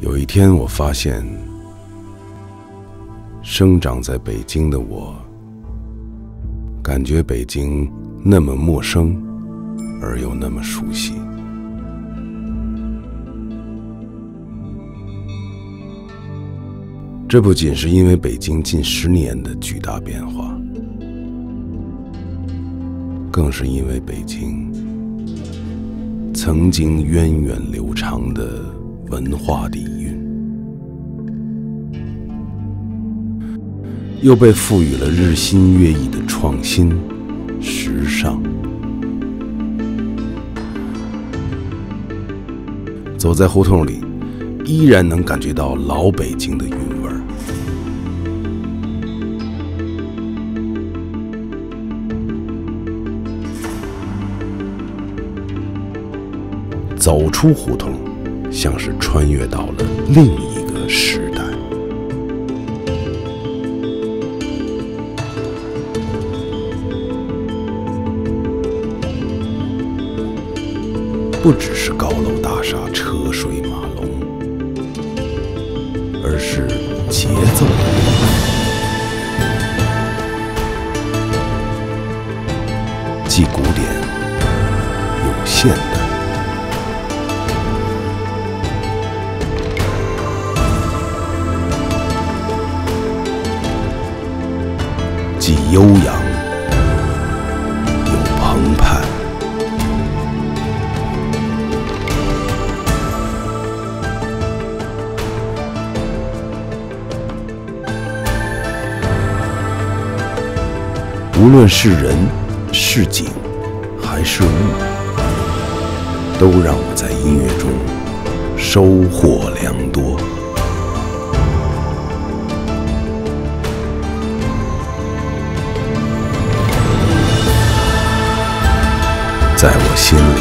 有一天，我发现，生长在北京的我，感觉北京那么陌生，而又那么熟悉。这不仅是因为北京近十年的巨大变化，更是因为北京曾经源远流长的。文化底蕴，又被赋予了日新月异的创新、时尚。走在胡同里，依然能感觉到老北京的韵味儿。走出胡同。像是穿越到了另一个时代，不只是高楼大厦、车水马龙，而是节奏的既古典又现代。悠扬又澎湃，无论是人是景还是物，都让我在音乐中收获良多。在我心里，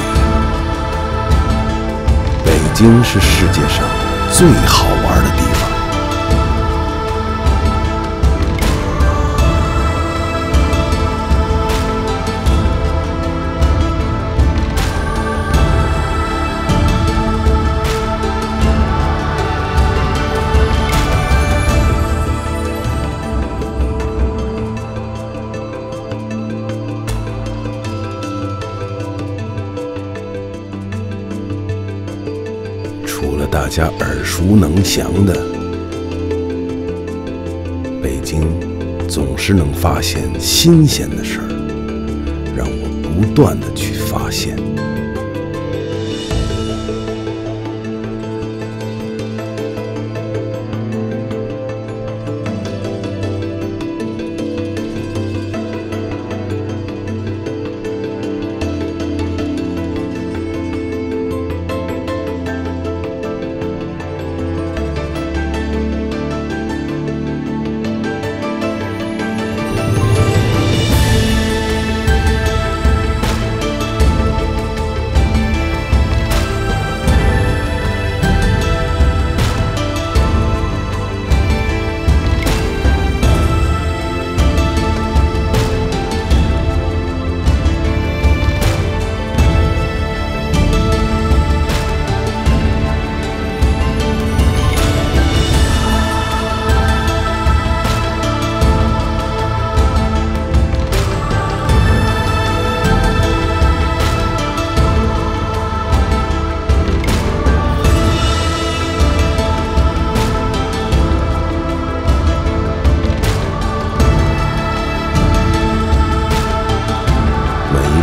北京是世界上最好玩大家耳熟能详的，北京总是能发现新鲜的事儿，让我不断的去发现。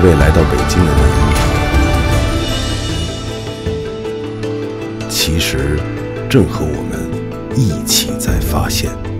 未来到北京的那一年，其实正和我们一起在发现。